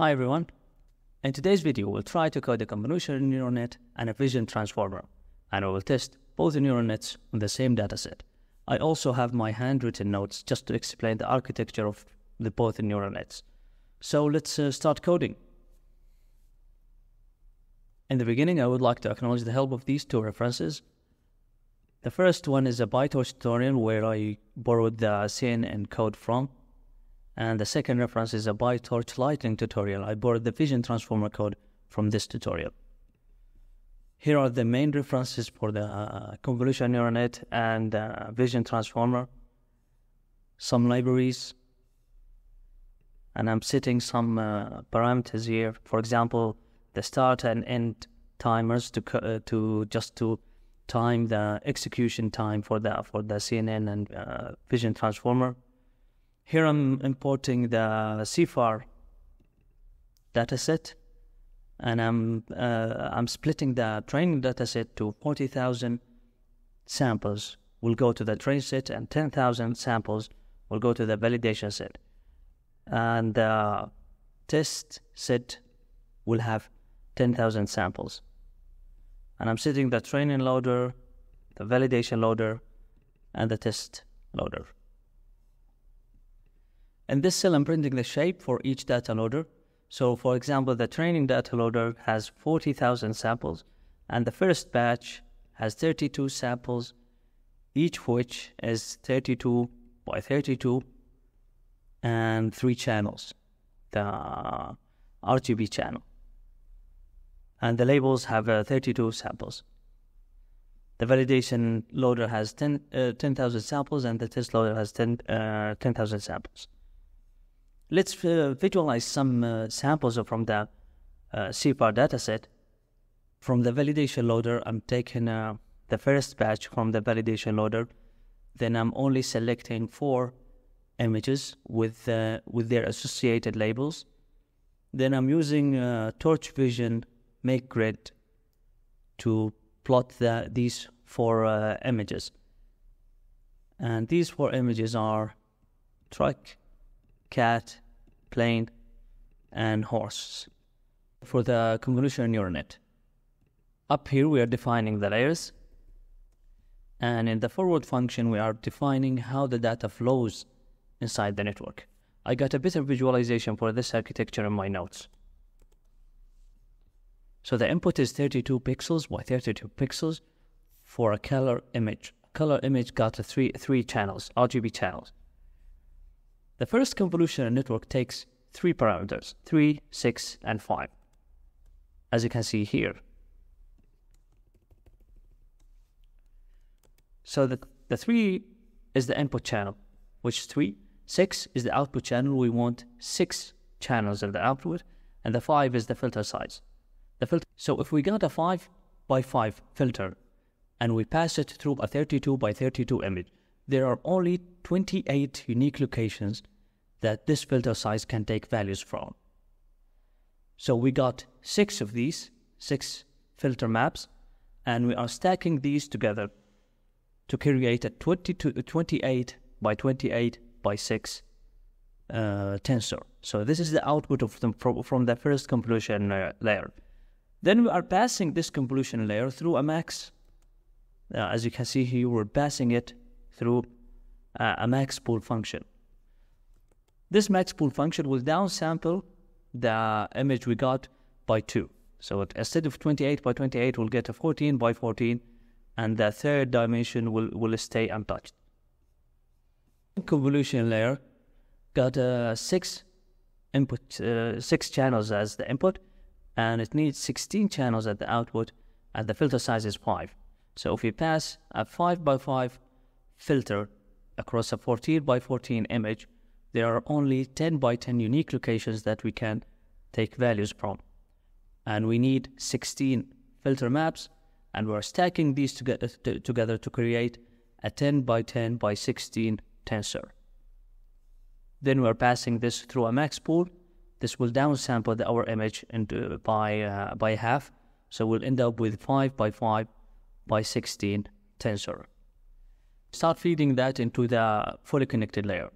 Hi everyone. In today's video, we'll try to code a convolutional neural net and a vision transformer, and we will test both the neural nets on the same dataset. I also have my handwritten notes just to explain the architecture of the both neural nets. So let's uh, start coding. In the beginning, I would like to acknowledge the help of these two references. The first one is a PyTorch tutorial where I borrowed the CNN code from, and the second reference is a PyTorch Lightning tutorial. I borrowed the Vision Transformer code from this tutorial. Here are the main references for the uh, convolutional neural net and uh, Vision Transformer. Some libraries, and I'm setting some uh, parameters here. For example, the start and end timers to uh, to just to time the execution time for the for the CNN and uh, Vision Transformer. Here I'm importing the CIFAR dataset, and I'm uh, I'm splitting the training dataset to forty thousand samples will go to the train set, and ten thousand samples will go to the validation set, and the test set will have ten thousand samples. And I'm setting the training loader, the validation loader, and the test loader. In this cell, I'm printing the shape for each data loader. So for example, the training data loader has 40,000 samples, and the first batch has 32 samples, each which is 32 by 32 and three channels, the RGB channel. And the labels have uh, 32 samples. The validation loader has 10,000 10, uh, samples, and the test loader has 10,000 uh, 10, samples. Let's uh, visualize some uh, samples from the uh, CIFAR dataset. From the validation loader, I'm taking uh, the first batch from the validation loader. Then I'm only selecting four images with, uh, with their associated labels. Then I'm using uh, Torch Vision Make Grid to plot the, these four uh, images. And these four images are truck, cat, plane, and horse for the convolutional neural net. Up here, we are defining the layers. And in the forward function, we are defining how the data flows inside the network. I got a better visualization for this architecture in my notes. So the input is 32 pixels by 32 pixels for a color image. Color image got three, three channels, RGB channels. The first convolutional network takes three parameters, 3, 6, and 5, as you can see here. So the, the 3 is the input channel, which is 3. 6 is the output channel. We want 6 channels of the output. And the 5 is the filter size. The filter. So if we got a 5 by 5 filter and we pass it through a 32 by 32 image, there are only 28 unique locations that this filter size can take values from. So we got six of these, six filter maps, and we are stacking these together to create a 22, 28 by 28 by 6 uh, tensor. So this is the output of from, from the first convolution layer. Then we are passing this convolution layer through a max uh, as you can see here, we're passing it through uh, a max pool function. This max pool function will downsample the image we got by 2. So instead of 28 by 28, we'll get a 14 by 14, and the third dimension will, will stay untouched. Convolution layer got uh, six input, uh, six channels as the input, and it needs 16 channels at the output, and the filter size is 5. So if we pass a 5 by 5 filter across a 14 by 14 image, there are only 10 by 10 unique locations that we can take values from. And we need 16 filter maps, and we're stacking these together to, together to create a 10 by 10 by 16 tensor. Then we're passing this through a max pool. This will downsample our image into, by, uh, by half, so we'll end up with 5 by 5 by 16 tensor. Start feeding that into the fully connected layer.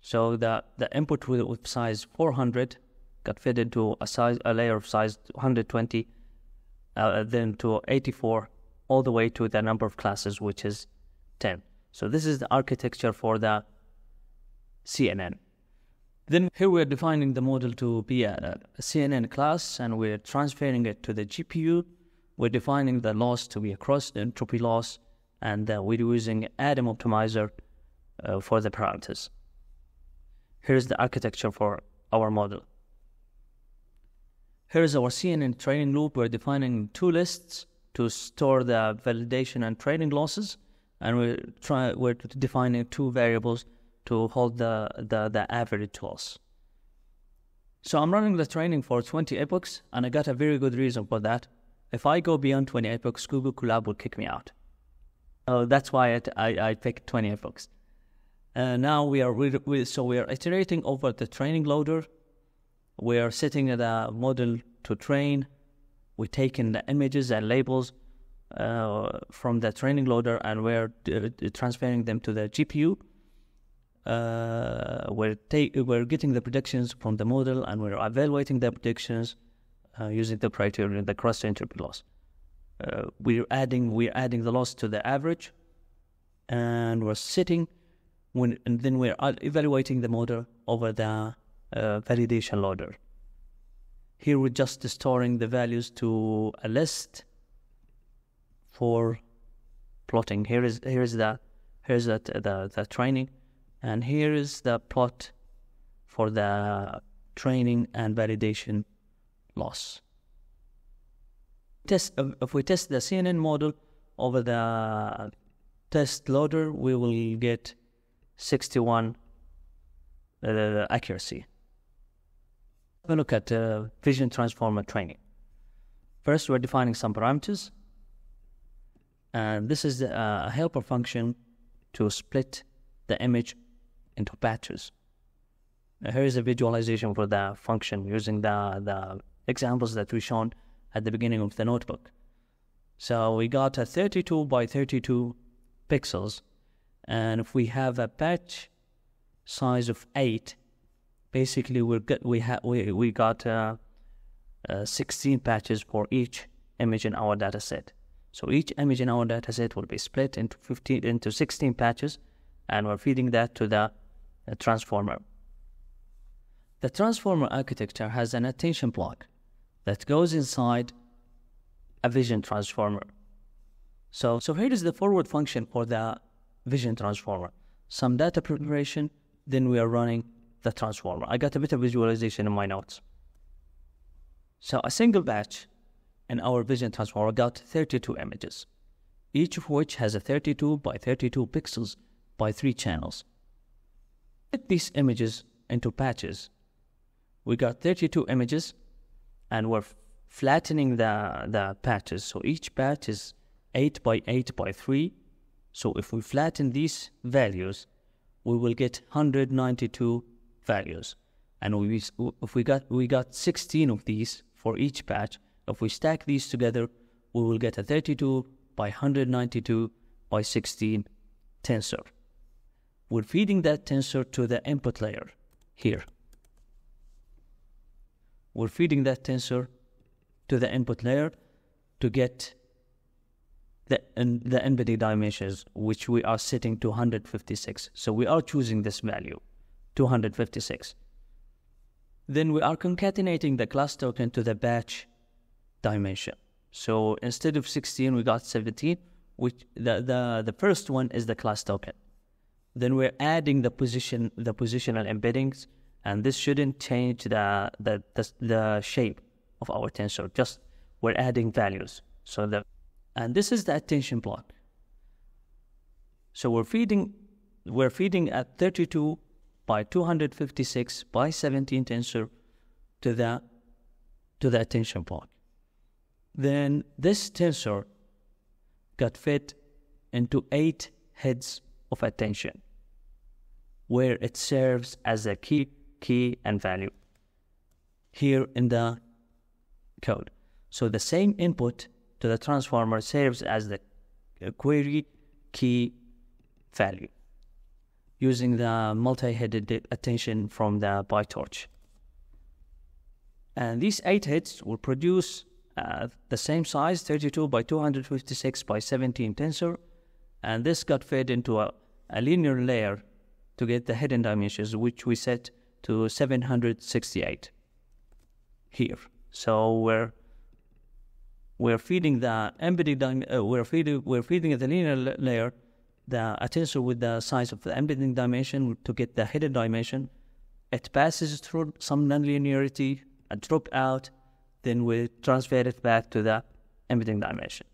So the, the input with size 400 got fed into a size a layer of size 120, uh, then to 84, all the way to the number of classes, which is 10. So this is the architecture for the CNN. Then here we're defining the model to be a, a CNN class and we're transferring it to the GPU. We're defining the loss to be a cross entropy loss and uh, we're using Adam optimizer uh, for the parameters. Here's the architecture for our model. Here's our CNN training loop. We're defining two lists to store the validation and training losses, and we're try we're defining two variables to hold the, the, the average loss. So I'm running the training for 20 epochs, and I got a very good reason for that. If I go beyond 20 epochs, Google Colab will kick me out. Uh, that's why I, I, I picked 20 epochs. Uh, now we are we, we, so we are iterating over the training loader. We are setting the model to train. We're taking the images and labels uh, from the training loader and we're uh, transferring them to the GPU uh, we're, we're getting the predictions from the model and we're evaluating the predictions uh, using the criterion, the cross entropy loss. Uh, we're adding we're adding the loss to the average, and we're sitting when and then we're evaluating the model over the uh, validation loader. Here we're just storing the values to a list for plotting. Here is here is the here's the the, the training and here is the plot for the training and validation loss. Test, if we test the CNN model over the test loader, we will get 61 uh, accuracy. Have a look at uh, vision transformer training. First, we're defining some parameters. And this is uh, a helper function to split the image into patches. Now, here is a visualization for the function using the, the examples that we shown at the beginning of the notebook. So we got a 32 by 32 pixels, and if we have a patch size of 8, basically we we, ha- we, we got uh, uh, 16 patches for each image in our dataset. So each image in our dataset will be split into 15 into 16 patches, and we're feeding that to the a transformer. The transformer architecture has an attention block that goes inside a vision transformer. So, so here is the forward function for the vision transformer. Some data preparation, then we are running the transformer. I got a bit of visualization in my notes. So a single batch in our vision transformer got 32 images, each of which has a 32 by 32 pixels by 3 channels split these images into patches. We got 32 images and we're flattening the, the patches. So each patch is 8 by 8 by 3. So if we flatten these values, we will get 192 values. And we, if we got, we got 16 of these for each patch, if we stack these together, we will get a 32 by 192 by 16 tensor we're feeding that tensor to the input layer here. We're feeding that tensor to the input layer to get the, the embedding dimensions, which we are setting to 156. So we are choosing this value, 256. Then we are concatenating the class token to the batch dimension. So instead of 16, we got 17, which the, the, the first one is the class token then we're adding the position, the positional embeddings, and this shouldn't change the, the, the, the shape of our tensor. Just we're adding values. So the, and this is the attention block. So we're feeding, we're feeding at 32 by 256 by 17 tensor to the, to the attention block. Then this tensor got fed into eight heads of attention, where it serves as a key, key, and value here in the code. So the same input to the transformer serves as the query key value using the multi-headed attention from the PyTorch. And these eight heads will produce uh, the same size, 32 by 256 by 17 tensor. And this got fed into a, a linear layer to get the hidden dimensions, which we set to 768 here. So we're we're feeding the embedding uh, we're feeding we're feeding the linear layer the tensor with the size of the embedding dimension to get the hidden dimension. It passes through some nonlinearity, a drop out, then we transfer it back to the embedding dimension.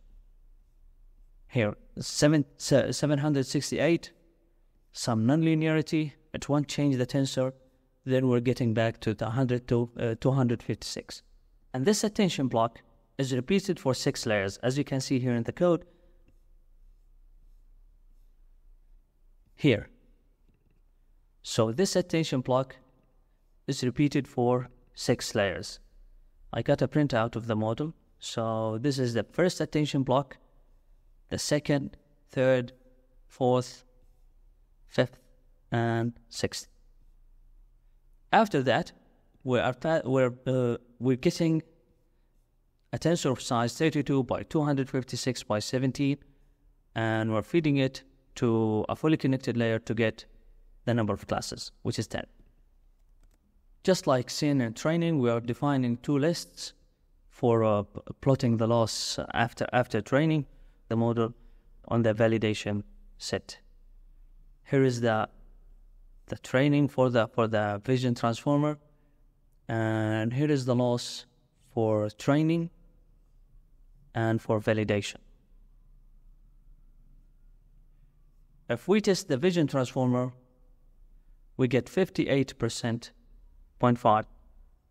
Here, seven, 768, some nonlinearity, it won't change the tensor, then we're getting back to the 100 to uh, 256. And this attention block is repeated for six layers. As you can see here in the code, here. So this attention block is repeated for six layers. I got a printout of the model. So this is the first attention block, the second, third, fourth, fifth, and sixth. After that, we are we're uh, we're getting a tensor of size 32 by 256 by 17, and we're feeding it to a fully connected layer to get the number of classes, which is 10. Just like CNN training, we are defining two lists for uh, plotting the loss after after training the model on the validation set. Here is the the training for the for the vision transformer, and here is the loss for training and for validation. If we test the vision transformer, we get 58% 0.5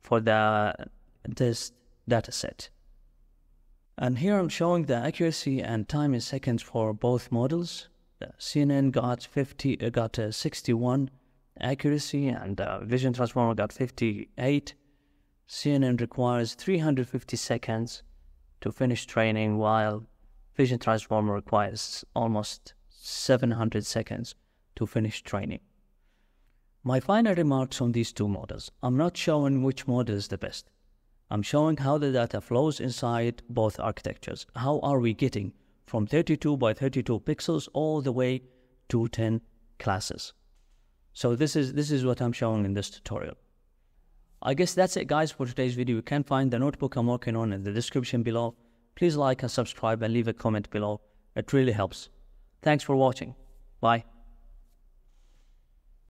for the test data set. And here I'm showing the accuracy and time in seconds for both models. The CNN got 50, uh, got uh, 61 accuracy and uh, Vision Transformer got 58. CNN requires 350 seconds to finish training while Vision Transformer requires almost 700 seconds to finish training. My final remarks on these two models. I'm not showing which model is the best. I'm showing how the data flows inside both architectures. How are we getting from 32 by 32 pixels all the way to 10 classes? So this is this is what I'm showing in this tutorial. I guess that's it guys for today's video. You can find the notebook I'm working on in the description below. Please like and subscribe and leave a comment below. It really helps. Thanks for watching. Bye.